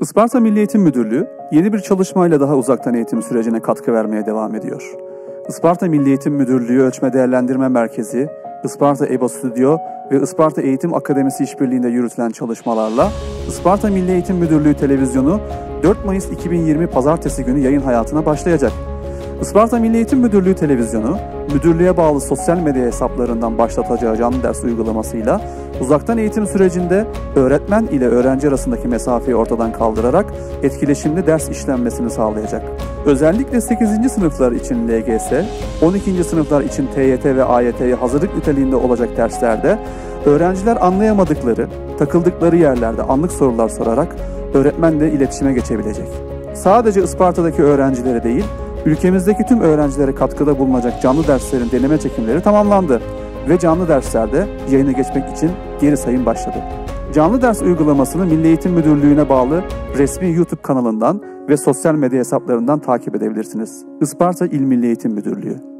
Isparta Milli Eğitim Müdürlüğü yeni bir çalışmayla daha uzaktan eğitim sürecine katkı vermeye devam ediyor. Isparta Milli Eğitim Müdürlüğü Ölçme Değerlendirme Merkezi, Isparta EBA Stüdyo ve Isparta Eğitim Akademisi işbirliğinde yürütülen çalışmalarla Isparta Milli Eğitim Müdürlüğü Televizyonu 4 Mayıs 2020 Pazartesi günü yayın hayatına başlayacak. Isparta Milli Eğitim Müdürlüğü Televizyonu, müdürlüğe bağlı sosyal medya hesaplarından başlatacağı canlı ders uygulamasıyla uzaktan eğitim sürecinde öğretmen ile öğrenci arasındaki mesafeyi ortadan kaldırarak etkileşimli ders işlenmesini sağlayacak. Özellikle 8. sınıflar için LGS, 12. sınıflar için TYT ve AYT'ye hazırlık niteliğinde olacak derslerde öğrenciler anlayamadıkları, takıldıkları yerlerde anlık sorular sorarak öğretmenle iletişime geçebilecek. Sadece Isparta'daki öğrencilere değil, ülkemizdeki tüm öğrencilere katkıda bulunacak canlı derslerin deneme çekimleri tamamlandı ve canlı derslerde yayına geçmek için geri sayım başladı. Canlı ders uygulamasını Milli Eğitim Müdürlüğü'ne bağlı resmi YouTube kanalından ve sosyal medya hesaplarından takip edebilirsiniz. Isparta İl Milli Eğitim Müdürlüğü